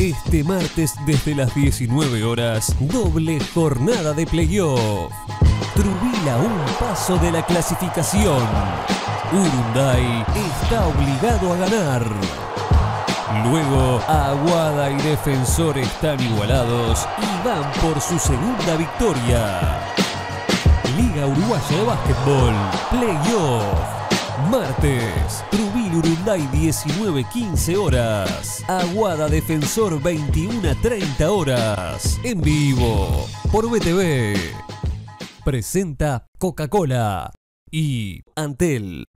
Este martes desde las 19 horas, doble jornada de playoff. Trubila un paso de la clasificación. Urunday está obligado a ganar. Luego, Aguada y Defensor están igualados y van por su segunda victoria. Liga Uruguaya de Básquetbol, Playoff. Urunday 19-15 horas. Aguada Defensor 21-30 horas. En vivo, por BTV. Presenta Coca-Cola y Antel.